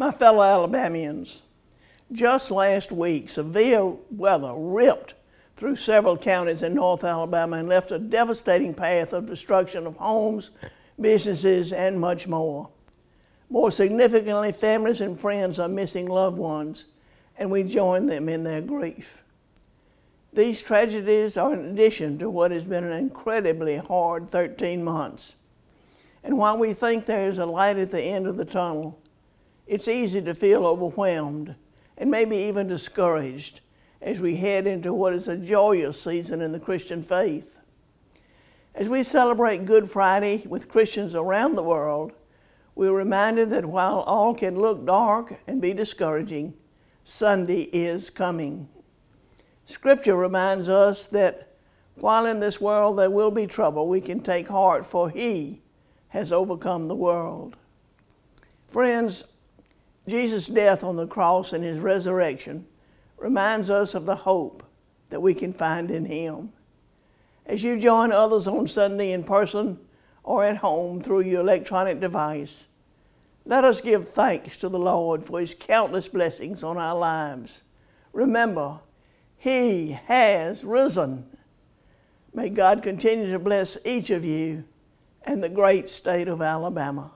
My fellow Alabamians, just last week, severe weather ripped through several counties in North Alabama and left a devastating path of destruction of homes, businesses, and much more. More significantly, families and friends are missing loved ones, and we join them in their grief. These tragedies are in addition to what has been an incredibly hard 13 months. And while we think there is a light at the end of the tunnel, it's easy to feel overwhelmed and maybe even discouraged as we head into what is a joyous season in the Christian faith. As we celebrate Good Friday with Christians around the world, we're reminded that while all can look dark and be discouraging, Sunday is coming. Scripture reminds us that while in this world there will be trouble, we can take heart, for He has overcome the world. Friends, Jesus' death on the cross and His resurrection reminds us of the hope that we can find in Him. As you join others on Sunday in person or at home through your electronic device, let us give thanks to the Lord for His countless blessings on our lives. Remember, He has risen. May God continue to bless each of you and the great state of Alabama.